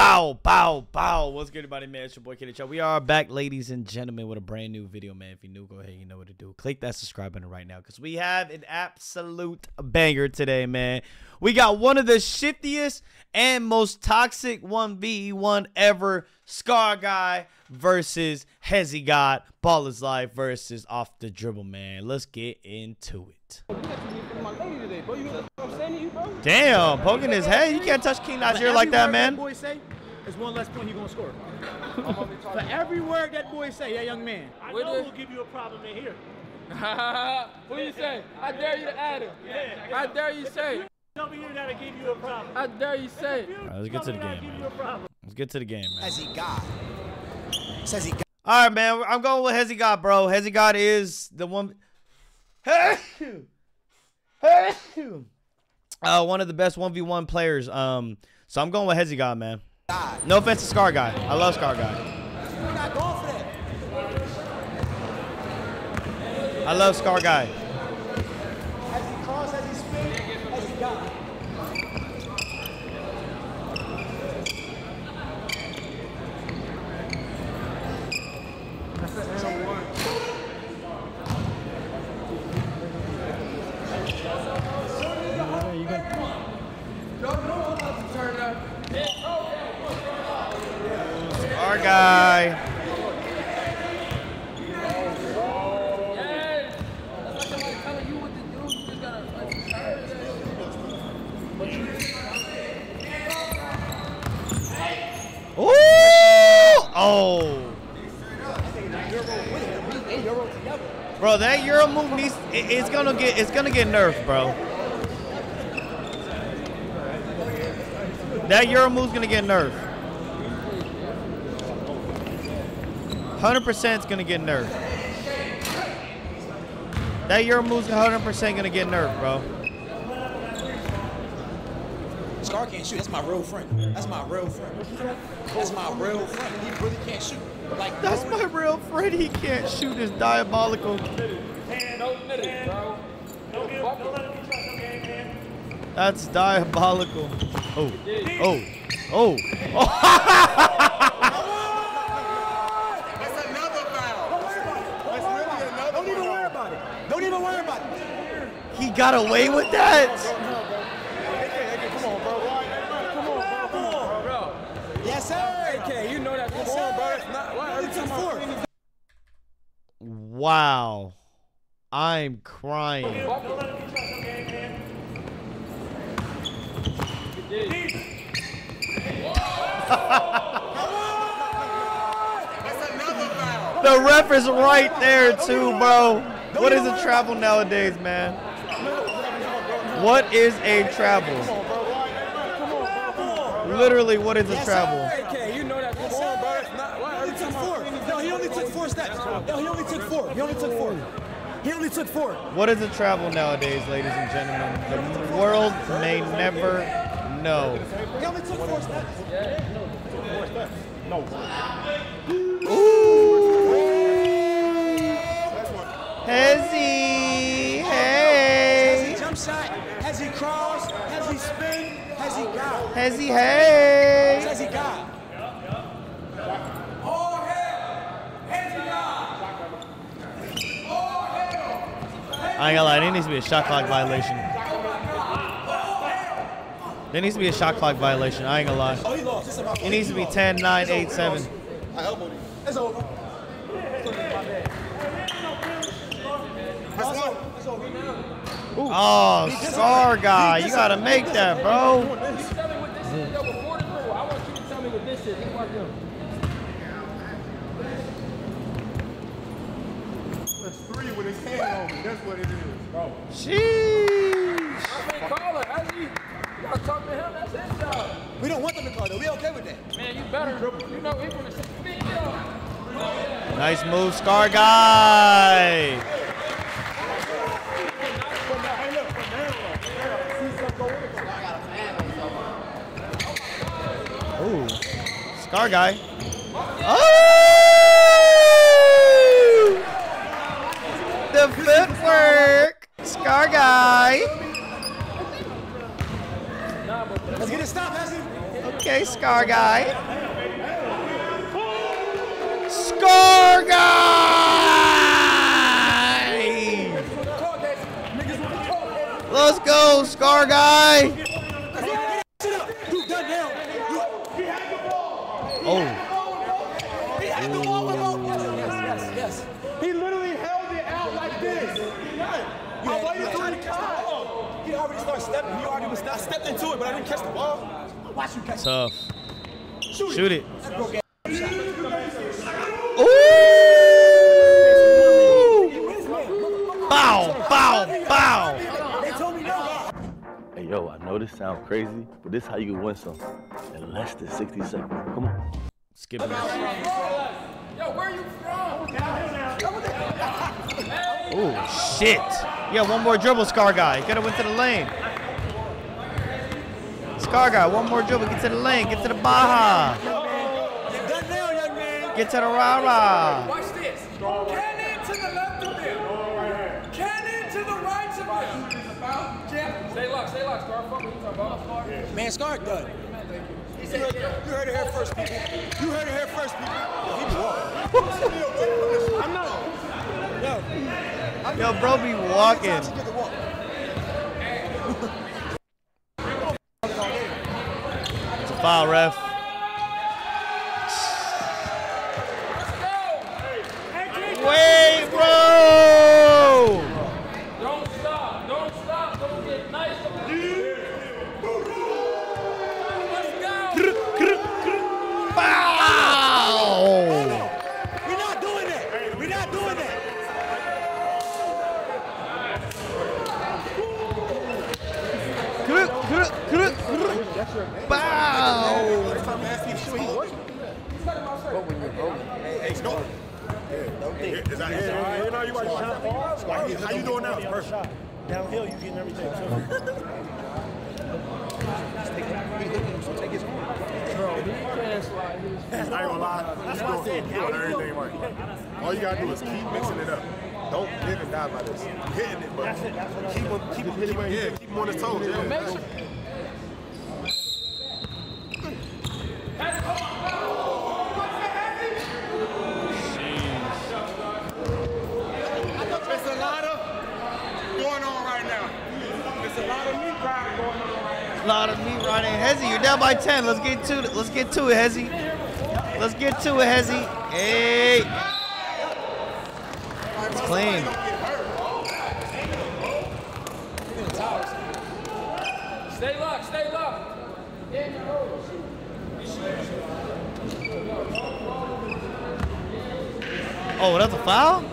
bow, bow, bow. What's good, everybody, man? It's your boy Chao. We are back, ladies and gentlemen, with a brand new video, man. If you're new, go ahead, you know what to do. Click that subscribe button right now because we have an absolute banger today, man. We got one of the shiftiest and most toxic 1v1 ever, Scar Guy versus Hezi God, Ball is Life versus Off the Dribble, man. Let's get into it. Damn, poking his head. You can't touch King Nigeria like that, man. boy say, is one less point he gonna score. For every word that boy say, that young man. I What know is- who'll give you a problem in here. what do you say? I dare you to add it. Yeah. I dare you say. Tell me here that'll give you a problem. I dare you say. You right, let's get to the game, man. you problem. Let's get to the game, man. Says he God. Says he God. All right, man. I'm going with Hezi God, bro. Hezi God is the one. Hey, hey. uh, one of the best 1v1 players. Um, so I'm going with Hezi God, man. No offense to Scar Guy. I love Scar Guy. I love Scar Guy. As he as he as he got. That's L1. Ooh! Oh. Bro, that Euro move needs it- it's gonna get it's gonna get nerfed, bro. That Euro move's gonna get nerfed. 100% is gonna get nerfed. That Euro move's 100% gonna get nerfed, bro. Scar can't shoot. That's my real friend. That's my real friend. That's my real friend. He really can't shoot. Like That's my real friend. He can't shoot. Is diabolical. No minute, bro. Don't, give, don't let him be trust, okay, man? That's diabolical. Oh, oh, oh, oh. That's another foul. Don't even worry about it. Don't even worry about it. He got away with that. Yes, sir. Okay, you know that. Come on, bro. It's not. Why He every took time four. I Wow. I'm crying. Don't let him be trust, okay, man? That's another foul. The ref is right there too, bro. What is a travel nowadays, man? What is a travel? Literally, what is a travel? Okay, you know that. Come on, bro. It's not. Why He took four. No, he only took four steps. No, he only took four. He only took four. He only took four. What is a travel nowadays, ladies and gentlemen? The world may never know. He only took four steps. Hezi, hey. jump shot? Has he cross? Has he spin? Has he got? Hezi, hey. Has he got? I ain't gonna lie, there needs to be a shot clock violation. Oh, there needs to be a shot clock violation. I ain't gonna lie. Oh, he lost. It's about It needs to be 10, 9, 8, 7. I elbowed him. It's over. That's one. It's over. Oh, Scar guy. You gotta make that, bro. You tell me what this is, yo, before the dribble. I want you to tell me what this is. Think about them. That's three with his hand on me. That's what it is, bro. Sheesh. I mean, call it. As you, you gotta talk to him. That's his job. We don't want them to call though. We okay with that. Man, you better. You know, he gonna say, "Man. Nice move, Scar guy. Ooh, Scar guy. Oh! The footwork, Scar guy. Let's get it stopped, has? Okay, Scar Guy. Scar Guy! Let's go, Scar Guy! Was. I it, but I didn't catch the ball. Watch you catch. tough. Shoot, Shoot it. That's broke ass shot. Ooh! Bow, bow, bow. They told me no. Hey, yo, I know this sounds crazy, but this is how you win something in less than 60 seconds. Come on. Skip it. Yo, where you from? Oh shit! Yeah, one more dribble, Scar guy. Gotta went to the lane. Scar guy, one more dribble. Get to the lane. Get to the Baja. You're done now, young man. Get to the Rara. Watch this. Cannon to the left of him. Cannon to the right of him. Jeff, stay locked, stay locked, Star. Fuck what you talking about. Man, Scar done. You heard, you heard it here first, people. You heard it here first, people. Yo, he be walking. I'm not. Yo, Yo, bro, be walking. Sometimes he get the walk. It's a foul, ref. Wait, to How you doing now? Perfect. Downhill, you getting everything. So. I ain't gonna lie. That's what I said. You doing everything right. All you gotta do is keep mixing it up. Don't live and die by this. Hitting it, but keep him, keep him, keep yeah, keep him on his toes. Yeah. It's a lot of going on right now. It's a lot of meat riding going on right now. A lot of meat riding. Hezi, you're down by 10. Let's get to it. Let's get to it, Hezi. Let's get to it, Hezi. Hey. It's clean. Stay locked, stay locked. Oh, that's a foul?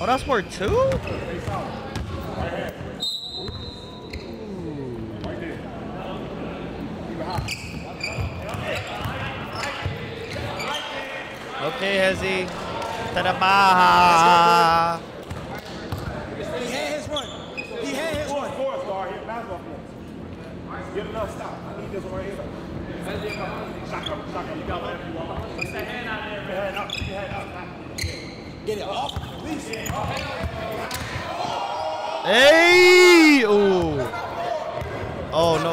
Oh, that's worth two? Hezi. To the Baja. He had his run. He had his run. Four star here, basketball points. Get enough stop. I need this one right here. Shotgun, shotgun. You got whatever you that hand out there? Your up. Your up. Get it off. At least. Hey! Ooh. Oh, no.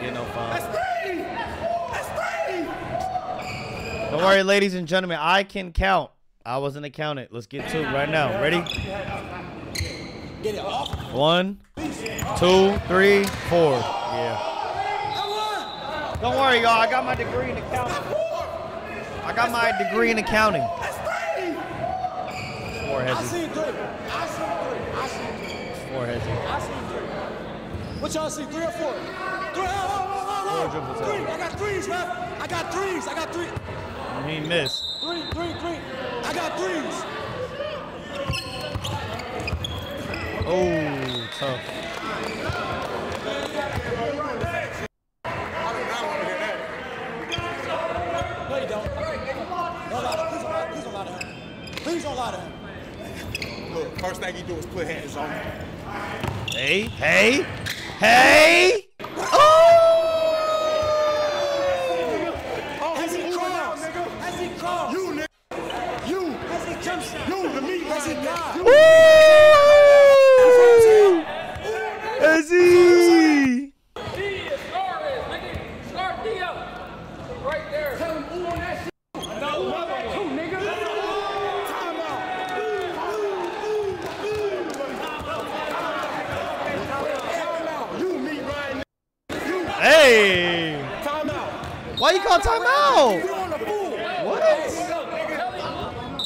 Yeah, no foul. three. That's three. Don't worry, ladies and gentlemen. I can count. I wasn't accountant. Let's get to it right now. Ready? Get it off. One, two, three, four. Yeah. Don't worry, y'all. I got my degree in accounting. I got my degree in accounting. That's three. Four I Hezi. three. I seen three. I seen three. Four Hezi. I seen three. What y'all see? Three or four? Three. Four dribbles out. Three. I got threes, ref. I got threes. I got three. He missed. Three, three, three. I got threes. Oh, tough. No, you don't. Don't lie to Please don't lie to him. Please don't lie to him. Look, first thing you do is put hands on him. Hey, hey, hey! Oh! As he crawls. As he crawls. You, nigga. You. As he jumps. You, the meat As he riding. dives. Woo! As Why you call timeout? You on the fool. What?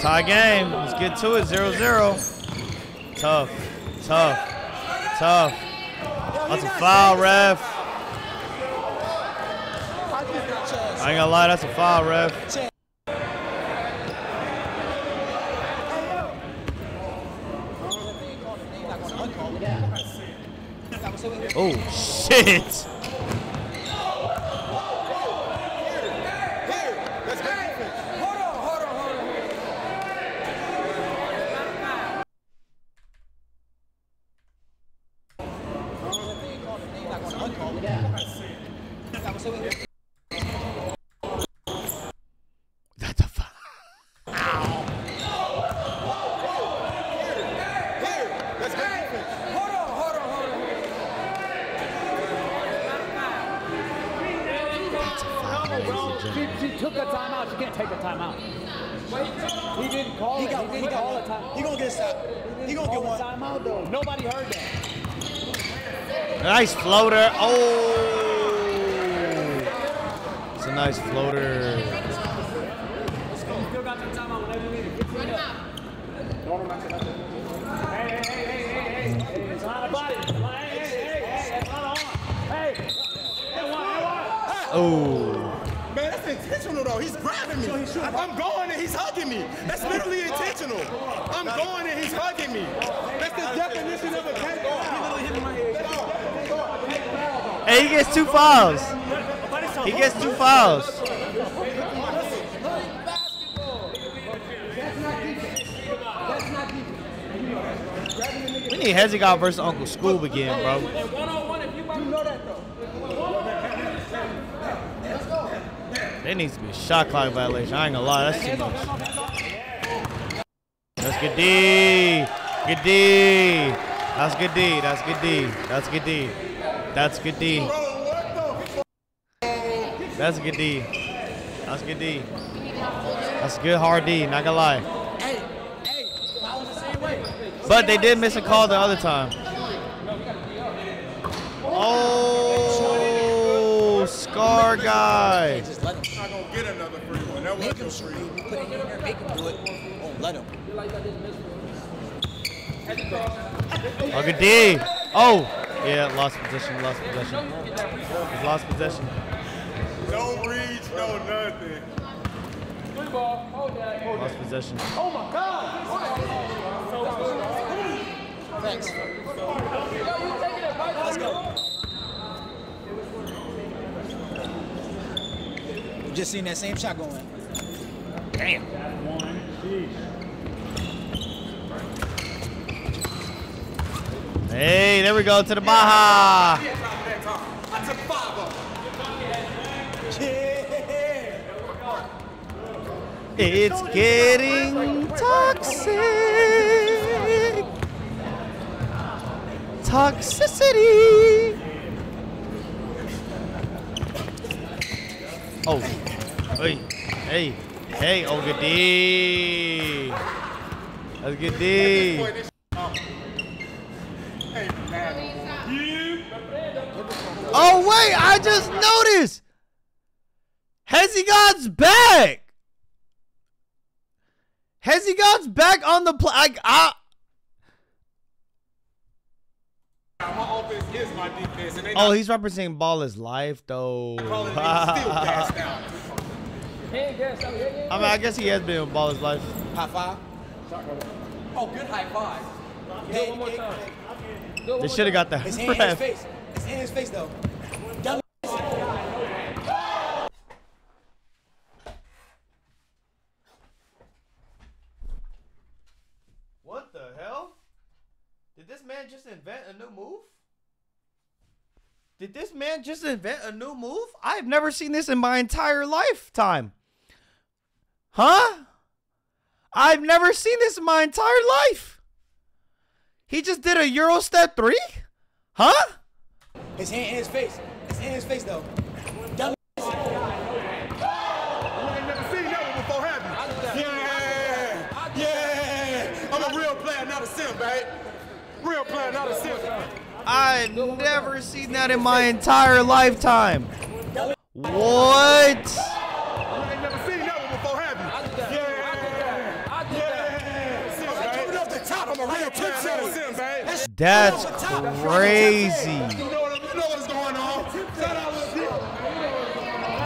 Tie game. Let's get to it. 0 0. Tough. Tough. Tough. That's a foul, ref. I ain't gonna lie, that's a foul, ref. Oh, shit. Here, let's go. Hold on, hold on, hold on. That's a foul. Here, let's go. Hold on, hold on, hold on. She, she took a timeout. She can't take a timeout. He didn't call He it. got, he he didn't call a got, time. he gonna get a stop. He gonna get Call a one. timeout though. Nobody heard that. Nice floater. Oh. It's a nice floater. Still got the timeout whenever you need it. Get cleaned up. Hey, hey, hey, hey, hey, hey, hey, it's not a body. Hey, hey, hey, hey, it's not a arm. Hey, hey, one, hey, one. Oh. Man, that's intentional though. He's grabbing me. I'm going and he's hugging me. That's literally intentional. I'm going and he's hugging me. That's the definition of a takeoff. He literally hit my head. Hey, he gets two fouls. He gets two fouls. We need Hezekiah versus Uncle Scoob again, bro. There needs to be a shot clock violation. I ain't gonna lie, that's too much. That's good D. Good D. That's good D. That's good D. That's good D. That's good D. That's a good D. That's good D. That's good hard D, not gonna lie. But they did miss a call the other time. Oh, Scar guy. Just let him. I'm not gonna get another free one. That Make was him no scream. Put it in there, make him do it. Oh, let him. Oh, good D. Oh, yeah, lost possession, lost possession. He's lost possession. No reach, no nothing. Lost possession. Oh my God! Thanks. Let's go. Just seen that same shot going. Damn. Hey, there we go to the Baja. It's getting toxic. Toxicity. Oh. Hey. Hey. Hey. Oh, good D. That's good D. Oh, wait. I just noticed. Hezi God's back. Hezi God's back on the play. I, I, and they oh, he's representing ball is life, though. calling I still gassed out. mean, I guess he has been with ball is life. High five. Oh, good high five. Yeah, one more time. They should have got that. His hand in his face. His hand in his face, though. Dumb. What the hell? Did this man just invent a new move? Did this man just invent a new move? I've never seen this in my entire lifetime. Huh? I've never seen this in my entire life. He just did a Euro step three? Huh? His hand in his face. His hand in his face, though. Dumb. You ain't never seen that one before, have you? Yeah, yeah. I'm a real player, not a simp, babe. Real player, not a simp. I've never seen that in my entire lifetime. What? That's crazy.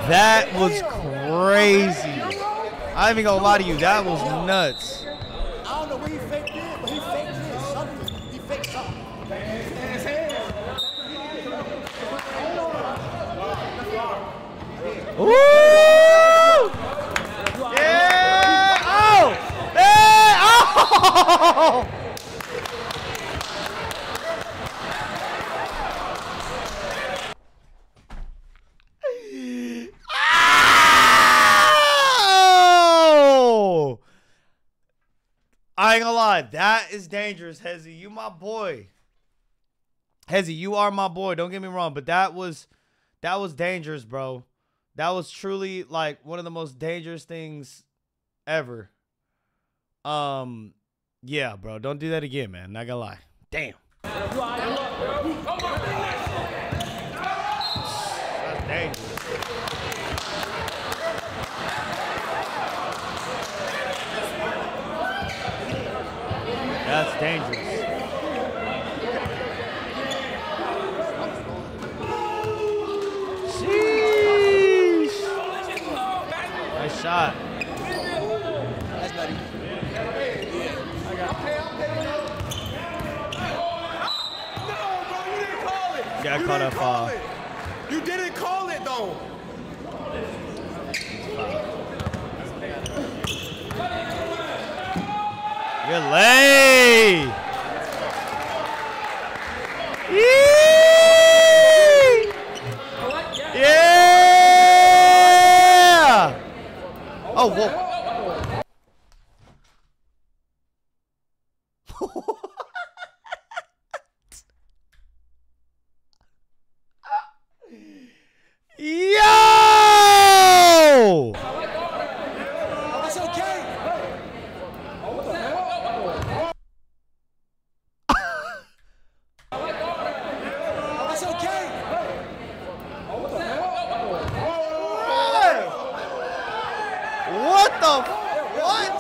That was crazy. I ain't even gonna lie to you. That was nuts. I don't know what he faked it, but he faked it. Something. He faked something. Woo! Yeah! Oh! Hey! Oh! I ain't gonna lie, that is dangerous, Hezi. You my boy. Hezi, you are my boy. Don't get me wrong, but that was that was dangerous, bro. That was truly like one of the most dangerous things ever. Um, yeah, bro. Don't do that again, man. Not gonna lie. Damn. That's dangerous. That's dangerous. Nice shot. That's nutty. No, bro, you didn't call it. Yeah, you called didn't call it. You didn't call it, though. Good lay. Yeah. Oh, whoa. Yo! That's okay. That's okay. What the? What?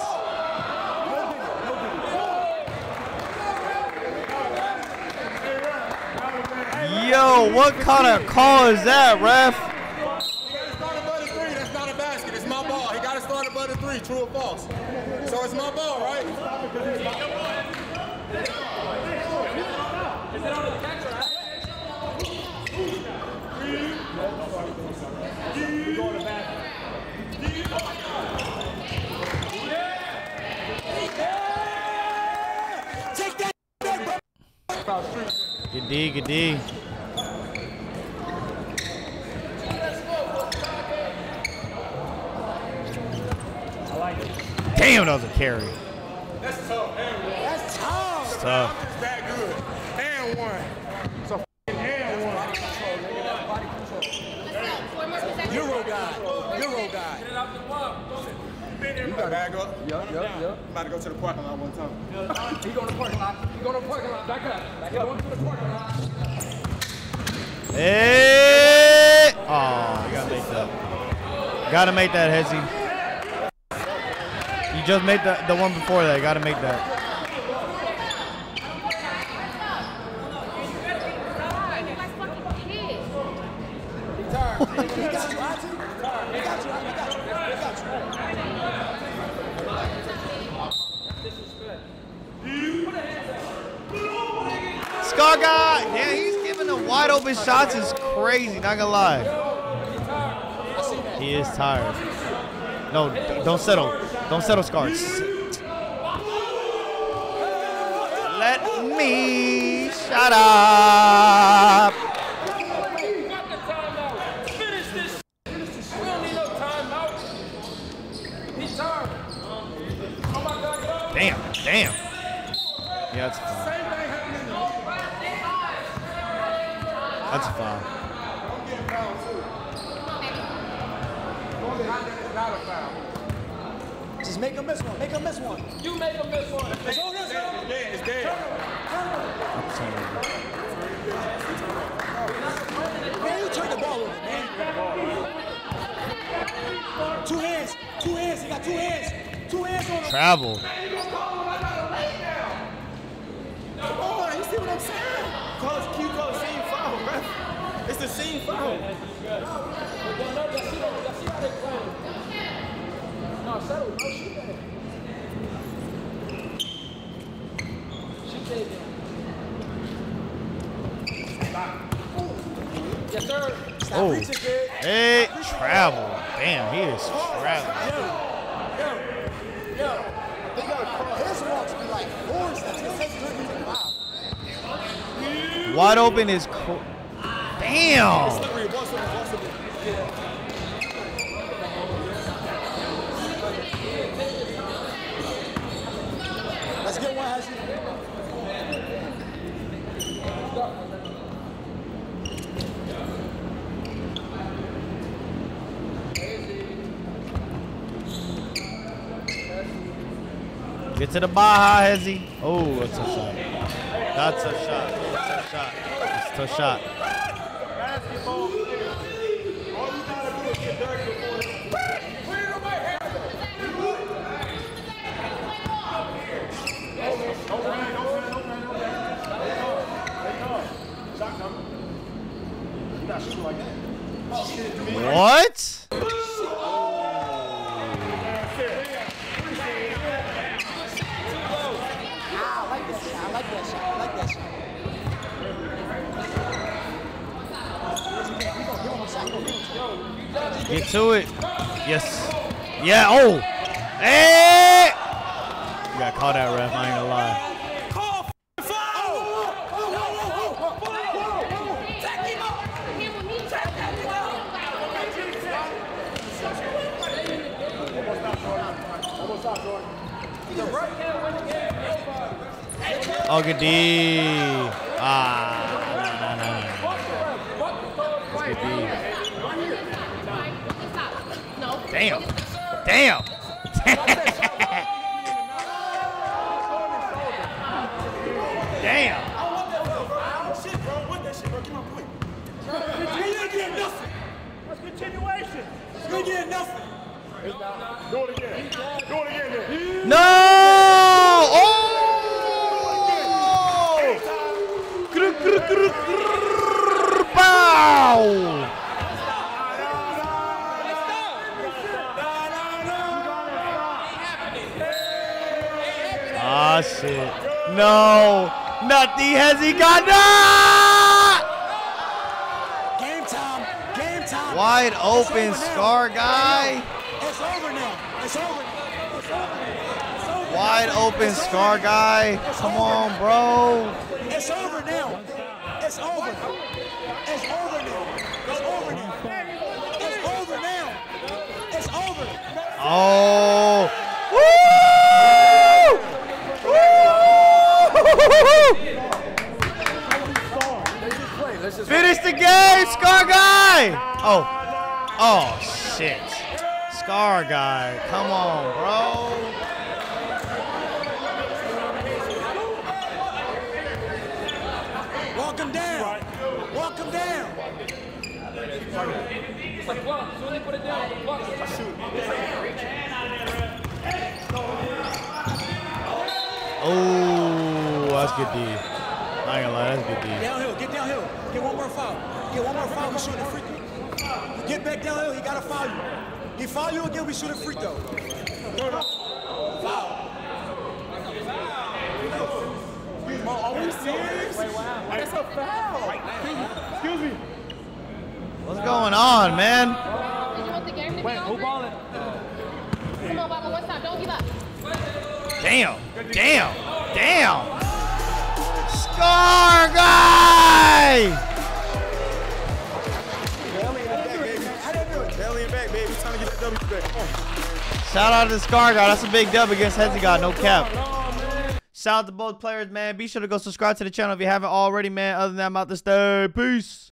Yo, what kind of call is that, ref? He got to start above the three. That's not a basket. It's my ball. He got to start above the three. True or false? So it's my ball, right? Take that back, bro. Good D, good D. Damn, that was a carry. That's tough. That's tough. It's tough. That good. And one. So f***ing and one. Euro guy. Euro guy. You got bag up? Yep, yep, yep. I'm about to go to the parking lot one time. He going to parking lot. He going to parking lot. Back up. Back up. Going to the parking lot. Hey! Oh, you gotta make that. Gotta make that, Hezi. You just made the, the one before that. Gotta make that. He got you, Auntie. He got you, Auntie. He got you. He got you. Guy, yeah, he's giving the wide open shots is crazy. Not gonna lie. He is tired. No, don't settle. Don't settle, Scar. Sit. Let me shut up. Yeah, that's a foul. Same thing happened in the That's a foul. Don't get foul too. Don't get it's not a foul. Just make him miss one. Make him miss one. You make him miss one. It's on this one. It's dead. It's dead. Man, you turn the ball over, man. Two hands. Two hands. He got two hands. Two hands on him. Travel. Come on, you see what I'm saying? Call Q call scene foul, ref. It's the scene foul. No, shoot that. Shoot that again. Yes, sir. Oh. Hey, travel. Damn, he is traveling. His walks be like. That's it. Takes good. He's like, wow. Wide open is cool. Damn. Slippery. Ball slippery. Ball slippery. Let's get to the Baja, Hezi. Oh, that's a shot. That's a shot. That's a shot. It's a shot. Basketball. All you gotta do is get dirty before the Don't run, don't run, don't run, don't run. They come. They come. Shot coming. You not shooting like that. What? Ah, I like that shot. I like that shot. I like that shot. We gonna give him a shot. We gonna give him a shot. Get to it. Yes. Yeah. Oh. Hey. You got caught that ref. I ain't gonna lie. Oh, good D. Ah. Nah, nah, nah, nah. That's good D. Damn. Damn. Damn. shit, bro. What that shit, bro? Get my point. You ain't getting nothing. That's continuation. You getting nothing. Do it again. Do it again. No! Bow! Ah, shit. No. Nothing has he got. No! Game time. Game time. Wide It's open, over now. Scar guy. It's over now. It's over. It's over. It's over. Wide open, It's over Scar now. guy. It's Come over. on, bro. It's over now. It's over. It's over now. It's over now. It's over now. It's over. Oh. Woo! Woo! Finish the game, Scar guy. Oh. Oh shit. Scar guy. Come on, bro. Walk him down. Walk him down. It's like block. Soon they put it down, block. Oh, that's good D. I ain't gonna lie, that's good D. Downhill. Get downhill. Get one more foul. Get one more foul. We shooting a free throw. You get back downhill. He gotta foul you. He foul you again. We shoot a free throw. Foul. Are we serious? That's a foul. Excuse me. What's going on, man? You want the game to be over? balling? Come on, Baba, one time. Don't give up. Damn. Damn. Damn. Scar guy. Belly and back, baby. Trying to get that W back. Shout out to Scar guy. That's a big dub against Hezi God. No cap. Shout out to both players, man. Be sure to go subscribe to the channel if you haven't already, man. Other than that, I'm out this day. Peace.